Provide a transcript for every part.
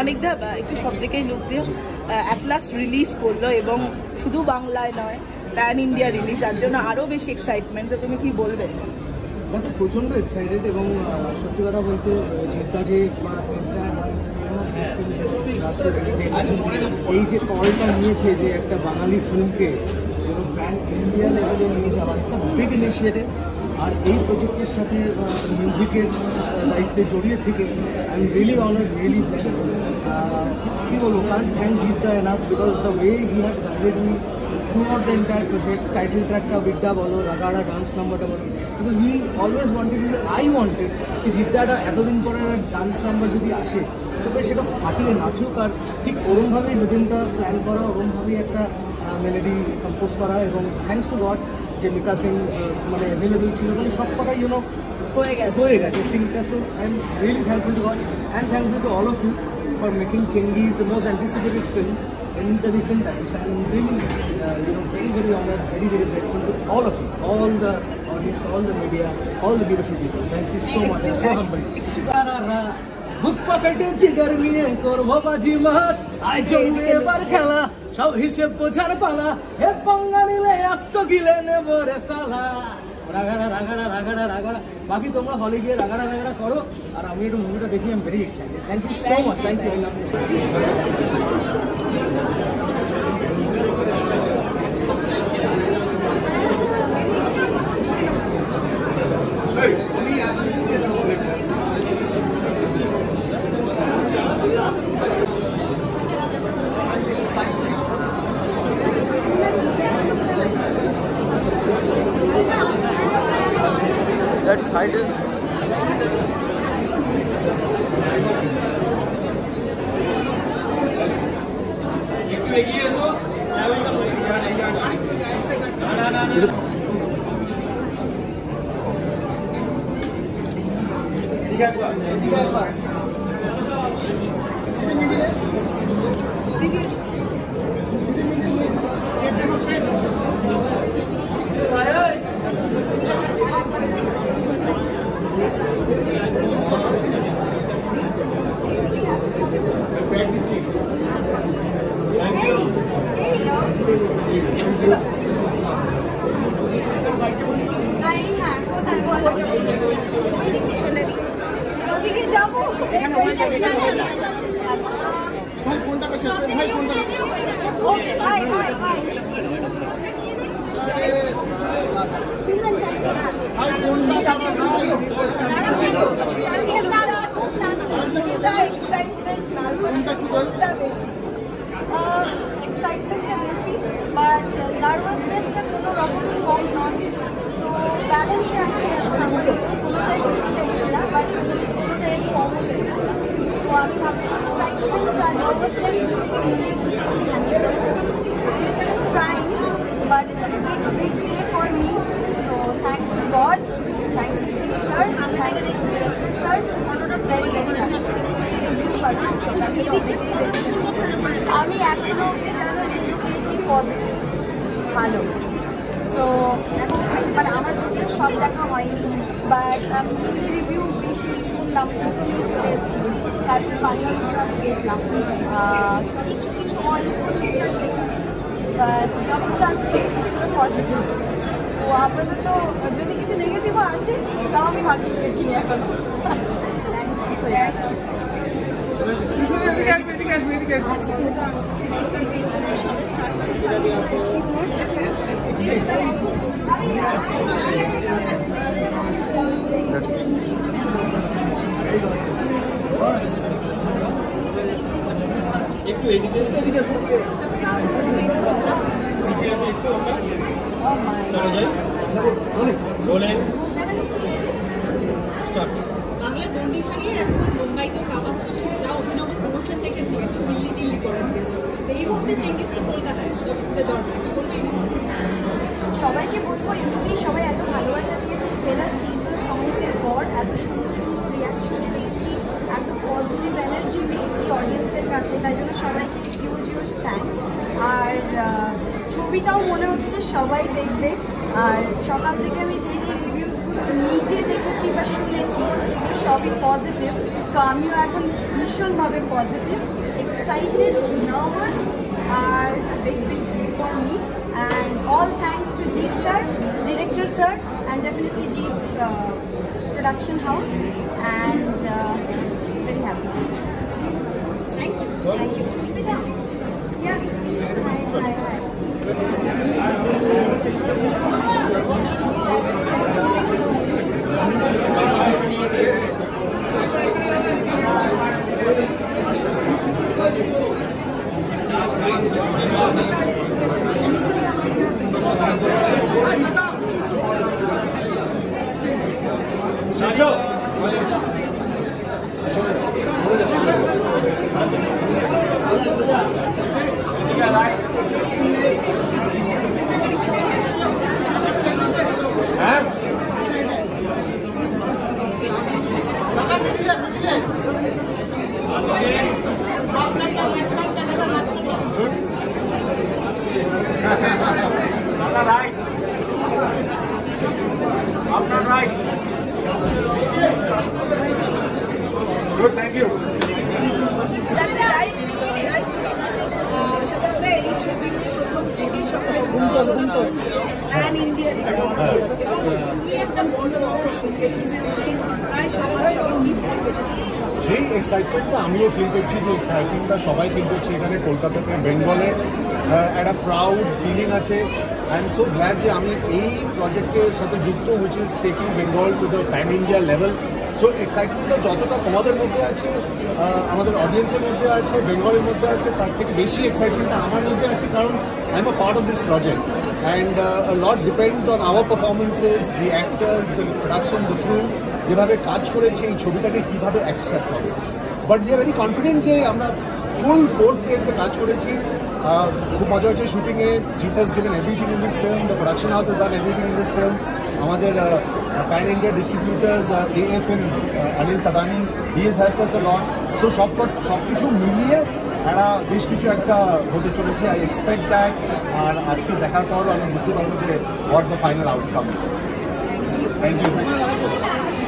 অনেকটা একটু সব দিকেই লুক দিয়ে অ্যাট লাস্ট রিলিজ করল এবং শুধু বাংলায় নয় প্যান ইন্ডিয়া রিলিজ তার জন্য আরও বেশি এক্সাইটমেন্ট তো তুমি কি বলবে? দেখো প্রচণ্ড এক্সাইটেড এবং সত্যি কথা বলতে চিন্তা যে এই যে কলটা নিয়েছে যে একটা বাঙালি ফিল্মকে প্যান ইন্ডিয়া লেভেলে নিয়ে যাওয়া ইটস বিগ ইনিশিয়েটিভ আর এই প্রজেক্টের সাথে মিউজিকের দায়িত্বে জড়িয়ে থেকে I am really honour really best কী বলব কারণ thank Jeddah enough because the way he have guided me throughout the entire project title ট্র্যাকটা বিদ্যা বলো রাগাড়া ডান্স নাম্বারটা বলো কিন্তু he always wanted I wanted যে জিদ্দাটা এতদিন পরে ডান্স নাম্বার যদি আসে তবে সেটা ফাটিয়ে নাচুক আর ঠিক ওরমভাবেই রুটিনটা প্ল্যান করা ওরমভাবেই একটা মেলোডি কম্পোজ করা এবং থ্যাংকস টু গড যে মিকা সিং মানে অ্যাভেলেবেল ছিল মানে সব কটাই যেন হয়ে গেছে। হয়ে গেছে সিংটা so I am really thankful to God and thankful to all of you for making Chengiz the most anticipated film in the recent times. I am really, uh, you know, very, very honored, very, very grateful to all of you, all the audience, all the media, all the beautiful people. Thank you so much. I'm so humbled. বুক পকেটে জিগার নিয়ে করব বাজি মাত আয় জমবে এবার খেলা সব হিসেব বোঝার পালা হে পঙ্গা নিলে আস্ত গিলে নেব রে সালা রাগাড়া রাগাড়া রাগাড়া রাগাড়া বাকি তোমরা হলে গিয়ে রাগাড়া রাগাড়া করো আর আমি একটু মুভিটা দেখি আমি very excited thank you so much thank you But নার্ভাসনেসটা কোনো রকমই কম নয় সো ব্যালেন্সে আছে এখন আমাদের তো কোনোটাই বেশি চাইছি না বাট কোনোটাই কমও চাইছি না সো আমি ভাবছি এক্সাইটমেন্ট আর নার্ভাসনেস দুটোকে আমি করছি trying, but it's a big, big day for me. So thanks to God, thanks to Jimmy sir, thanks to director sir, very, very happy. এই review পাচ্ছি সেটা। আমি এখনও অব্দি ভালো। সো মানে আমার যদিও সব দেখা হয়নি বাট আমি হিন্দি রিভিউ বেশি শুনলাম, প্রথমেই চলে এসেছি। তারপরে বাংলা রিভিউ আমি দেখলাম কিছু কিছু অল্প দেখেছি বাট যতগুলো আমি দেখেছি, সেগুলো পজিটিভ তো আপাতত যদি কিছু নেগেটিভও আছে, তাও আমি ভাগ্যিস দেখিনি এখনও। So, yeah. একটু এদিকে এদিকে নিচে আসো একটু Oh my চলে যাই বলে স্টার্ট ছাড়িয়ে এখন মুম্বাইতেও কামাচ্ছে প্রমোশন দেখেছি, একটু মিলি দিল্লি করে দিয়েছে। এই মুহূর্তে চেঙ্গিস তো কলকাতায়, দর্শকদের দর্শক সবাইকে বলব এমনিতেই সবাই এত ভালোবাসা দিয়েছে ট্রেলার টিজার সংসের পর এত সুন্দর সুন্দর রিয়াকশন পেয়েছি, এত পজিটিভ এনার্জি পেয়েছি অডিয়েন্সের কাছে, তাই জন্য সবাইকে হিউজ হিউজ থ্যাংকস আর ছবিটাও মনে হচ্ছে সবাই দেখবে। আর সকাল থেকে আমি যে যে রিভিউজগুলো নিজে দেখেছি বা শুনেছি, সেগুলো সবই পজিটিভ তো আমিও এখন ভীষণভাবে positive excited nervous R it's a big big day for me and all thanks to Jeet sir director sir and definitely Jeet production house and uh, very happy. Thank you Thank you. এক্সাইটমেন্টটা আমিও feel করছি যে এক্সাইটমেন্টটা সবাই feel করছে এখানে কলকাতাতে বেঙ্গলে। একটা প্রাউড ফিলিং আছে। আই এম সো গ্ল্যাড যে আমি এই প্রজেক্টের সাথে যুক্ত which is taking Bengal to the pan India level so এক্সাইটমেন্টটা যতটা তোমাদের মধ্যে আছে আমাদের অডিয়েন্সের মধ্যে আছে বেঙ্গলের মধ্যে আছে, তার থেকে বেশি এক্সাইটমেন্টটা আমার মধ্যে আছে, কারণ I am a part of this project and lot depends on our performances the actors the production the crew যেভাবে কাজ করেছে, এই ছবিটাকে কীভাবে অ্যাকসেপ্ট হবে বাট উই ভেরি কনফিডেন্ট যে আমরা ফুল ফোর্থ গ্রেডতে কাজ করেছি। খুব মজা হচ্ছে শুটিংয়ে Jeet has given everything in this film the production house is done everything in this film আমাদের pan India distributors A F N Anil Tadani he is help us lot so সব সব কিছু মিলিয়ে একটা বেশ কিছু একটা হতে চলেছে আই এক্সপেক্ট দ্যাট আর আজকে দেখার পর আমি বুঝতে পারব যে what the final outcome thank you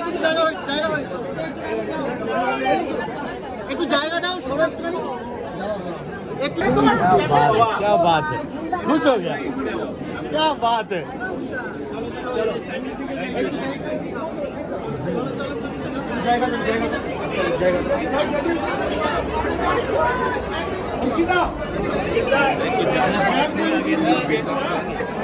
একটু জায়গা হয়েছে জায়গা হয়েছে একটু জায়গা দাও সরো একটুখানি একটু क्या बात है खुश हो गया क्या बात है जाएगा तो जाएगा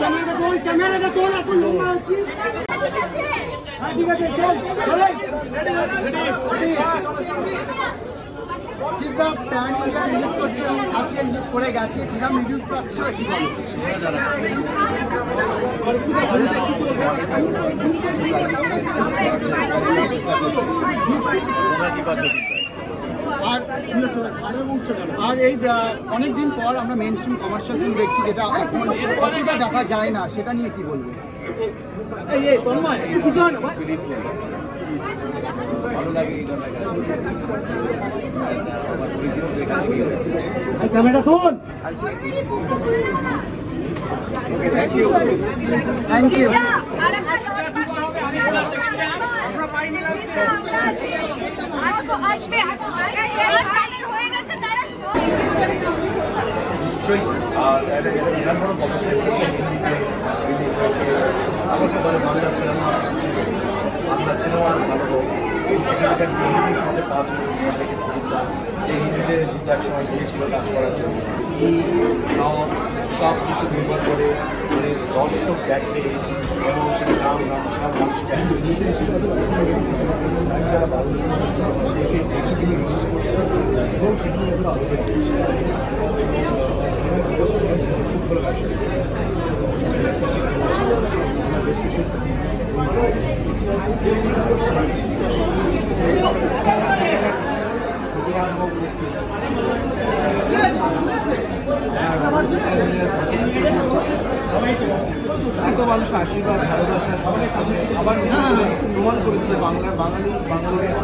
ক্যামেরাটা তোল ক্যামেরাটা তোল এখন লম্বা হচ্ছিস হ্যাঁ ঠিক আছে চল চলে চিন্তা প্যান ইন্ডিয়া রিলিজ করছে আজকে রিলিজ করে গেছে। কিরম রিভিউজ পাচ্ছ কি আর আর এই অনেক দিন পর আমরা মেন স্ট্রিম কমার্শিয়াল ফিল্ম দেখছি যেটা এখন অতটা দেখা যায় না। সেটা নিয়ে কি বলব? ক্যামেরাটা তোল। থ্যাংক ইউ নিশ্চয়ই আমাকে বলে বাংলা সিনেমা বাংলা সিনেমার ভালো সেখানকার আমাদের যে হিন্দিতে চিন্তা এক সময় গিয়েছিল কাজ করার জন্য সব কিছু নির্ভর করে মানে দর্শক দেখে এবং সেটা নাম নাম সব মানুষ দেখে। দেখে তিনি রিলিজ করছে, এবং সেগুলো আমরা আলোচনা করছি এত মানুষ আশীর্বাদ ভালোবাসা সবাই আবার প্রমাণ করে দিলে বাংলা বাঙালি বাঙালিরা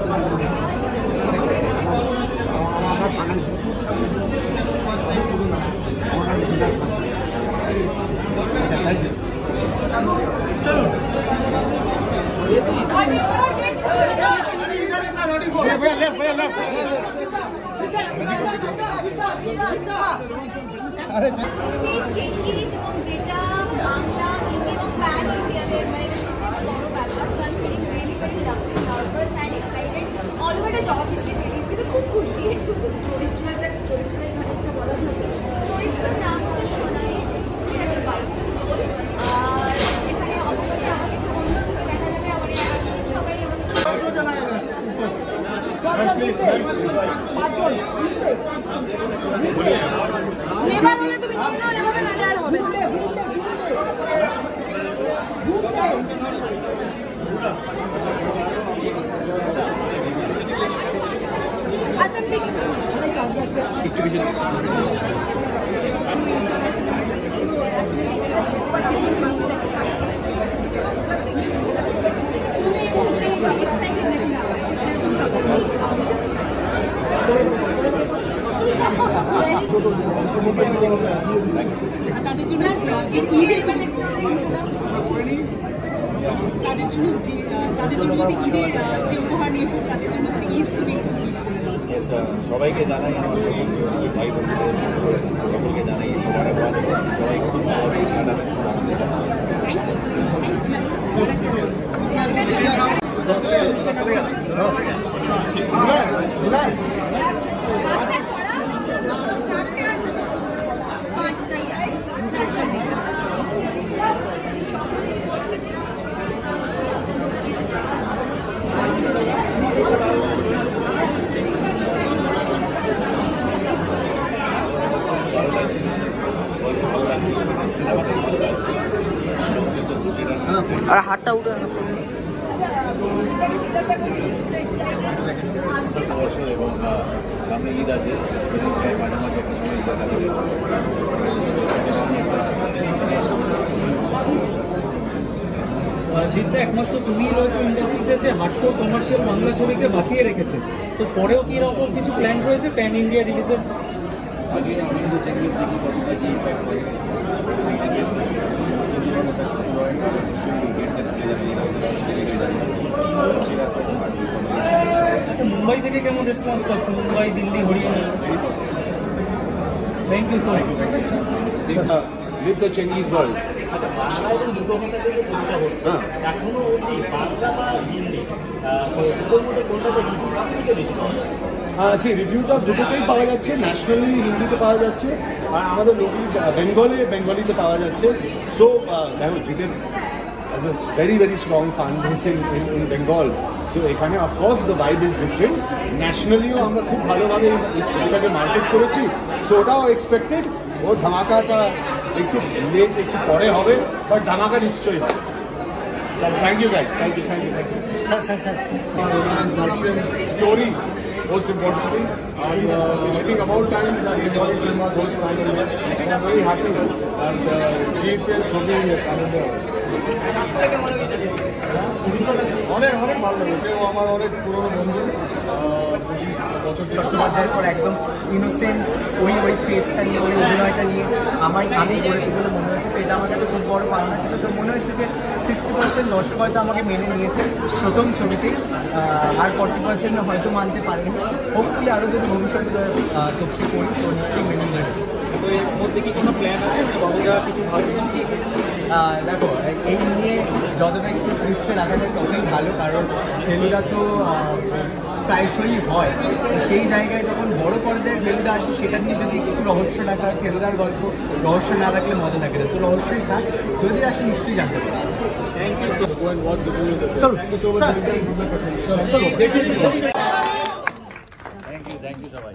আমরা বাঙালি চেঙ্গিস এবং যেটা বাংলা হিন্দি এবং প্যান ইন্ডিয়াদের মানে এটা সবথেকে বড় ব্যাপার so I feeling really very lovely nervous and excited all over job হিসেবে ফিলিংস কিন্তু খুব খুশি একটু খুব চরিত্র একটা চরিত্রের খানিকটা বলা যাবে চরিত্রের নাম হচ্ছে সোনালি যে খুবই একটা বাইচার রোল আর এখানে অবশ্যই আমাকে একটু অন্যরূপে দেখা যাবে আমার এই acting সবাই আমাকে নেবার হলে তুমি নিয়ে নাও এভাবে নালে আর হবে না। আচ্ছা পিকচার তাদের জন্য ঈদের এবার next time তাদের জন্য যে তাদের জন্য ঈদের যে উপহার নিয়ে তাদের জন্য ঈদ. সবাইকে জানাই আমার সকল ভাই বোনদের সকলকে জানাই মোবারকবাদ সবাই খুব ভালোভাবে সরা চারটে আছে তো পাঁচ নাই আর ভালো লাগছে গল্প ভালো লাগছে সিনেমাটা ভালো লাগছে আমরা অত্যন্ত খুশি লাগছে আর হাতটা উঠে আনো। বর্ষ জিতটা একমাত্র তুমিই রয়েছে ইন্ডাস্ট্রিতে যে হার্ডকোর কমার্শিয়াল বাংলা ছবিকে বাঁচিয়ে রেখেছে। তো পরেও কি রকম কিছু প্ল্যান রয়েছে প্যান ইন্ডিয়া রিলিজের আগে আমি কিন্তু চেঞ্জেস দেখি কতটা কি ইম্প্যাক্ট সাকসেসফুল তাহলে নিশ্চয়ই গেটটা খুলে যাবে এই রাস্তাটা ধীরে ধীরে যাবে সেই রাস্তাটা হাঁটবে সবাই আচ্ছা মুম্বাই থেকে কেমন রেসপন্স পাচ্ছ? Mumbai Delhi Haryana? Thank you so much live the Chengiz world আচ্ছা বাংলা এবং দুটো ভাষা থেকে ছবিটা হচ্ছে হ্যাঁ। এখনও অবধি বাংলা বা হিন্দি দুটোর মধ্যে কোনটাতে রিভিউ সব থেকে বেশি? পাওয়া যাচ্ছে সে রিভিউটা দুটোতেই পাওয়া যাচ্ছে ন্যাশনালি হিন্দিতে পাওয়া যাচ্ছে আর আমাদের লোকাল বেঙ্গলে বেঙ্গলিতে পাওয়া যাচ্ছে। সো দেখো জিতের as a very very strong fan base in in Bengal so এখানে of course the vibe is different ন্যাশনালিও আমরা খুব ভালোভাবে এই- ছবিটাকে মার্কেট করেছি। সো ওটাও এক্সপেক্টেড ওর ধামাকাটা একটু লেট একটু পরে হবে বাট ধামাকা নিশ্চয়ই হবে। চলো thank you guys thank you thank you thank you story, most importantly. And uh, I think about time that Bengali cinema goes finally. And I'm very happy that uh, Jeet should be. অনেক আমার অনেক পুরনো বন্ধু। বছর চট্টোপাধ্যায়ের পর একদম innocent ওই ওই ফেসটা নিয়ে, ওই অভিনয়টা নিয়ে আমার আমি বলে মনে হচ্ছে। তো এটা আমার কাছে খুব বড় পাওনা ছিল। তো মনে হচ্ছে যে সিক্সটি পার্সেন্ট দর্শক হয়তো আমাকে মেনে নিয়েছে প্রথম ছবিতেই। আর ফর্টি পার্সেন্ট হয়তো মানতে পারেনি। হোপফুলি আরও যদি ভবিষ্যতে তপসি করি, তো নিশ্চয়ই মেনে নেবে। তো এর মধ্যে কি কোনো প্ল্যান আছে? যে কিছু ভাবছেন কি? দেখো এই নিয়ে যতটা একটু টুইস্টে রাখা যায় ততই ভালো কারণ ফেলুদা তো প্রায়শই হয়। তো সেই জায়গায় যখন বড় পর্দায় ফেলুদা আসে সেটা নিয়ে যদি একটু রহস্য রাখা হয়, ফেলুদার গল্প রহস্য না রাখলে মজা লাগে না। তো রহস্যই থাক যদি আসে নিশ্চয়ই জানতে পারবে। থ্যাংক ইউ চলো চলো দেখি থ্যাংক ইউ থ্যাংক ইউ সবাই।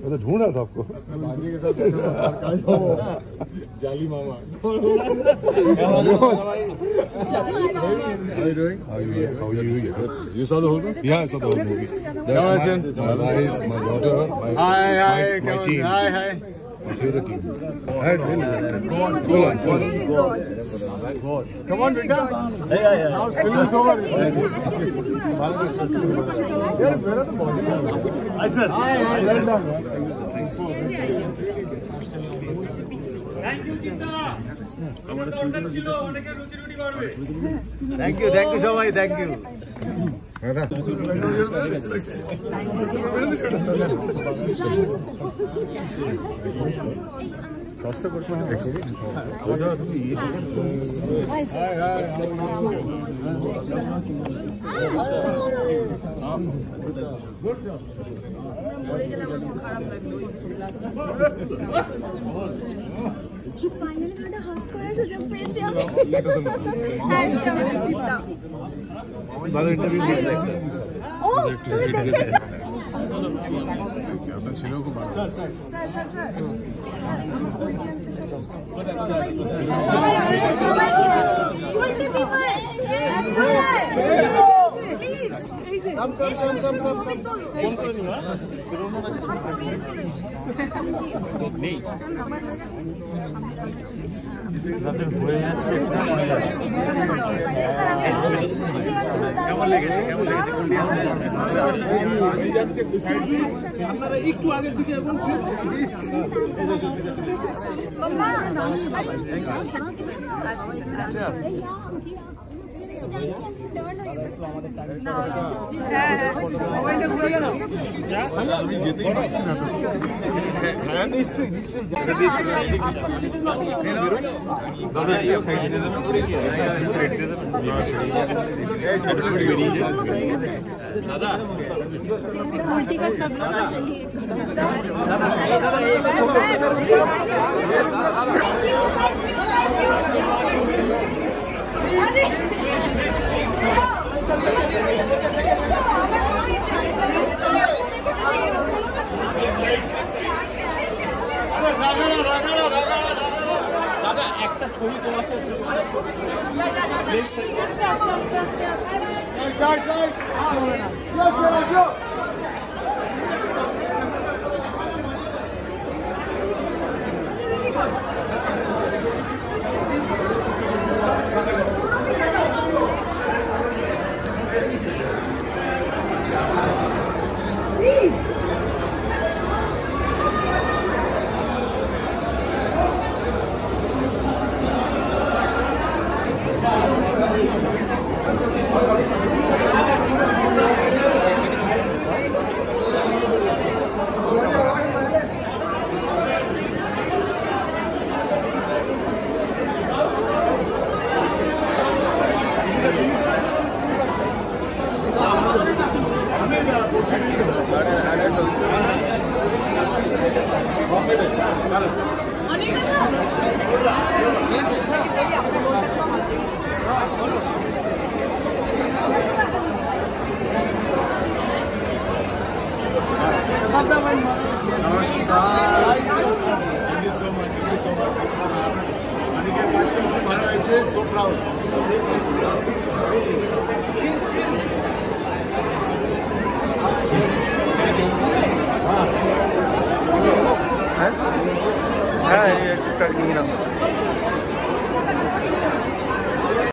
मैं तो ढूंढ रहा था आपको के साथ जाली मामा? You saw the whole movie? Yeah, I saw the whole movie. That's my, my wife, my daughter, my, Hi, hi, my, my team. Hi, hi. My favorite team. I had really good time. Go on, go on. Go on. Go on. Come on, Vika. Hey, hey, hey. Now film is over. Yeah, where are the bodies? Hi, sir. Hi, hi. Well done. Thank you চিন্তা অনেকে রুচি রুটি করবে thank you thank you সবাই thank you দাদা সস্তা করতে হবে মরে গেলে আমার খুব খারাপ লাগল ওই ফাইনালি একটা হাত করার সুযোগ পেয়েছি। আমি হ্যাঁ ভালো ইন্টারভিউ দিয়েছে ও তুমি দেখেছ? আপনার ছিল খুব ভালো। স্যার স্যার স্যার সবাই সবাই এই যে এসো এসো ছবি তোলো নেই আমার হয়ে। গেছে কেমন লেগেছে কেমন আপনারা একটু আগের দিকে এবং হ্যাঁ মোবাইলটা ঘুরে গেল আমি যেতেই পারছি না তো হ্যাঁ নিশ্চয়ই নিশ্চয়ই দাদা একটা ছবি তোমার সাথে হয়েছে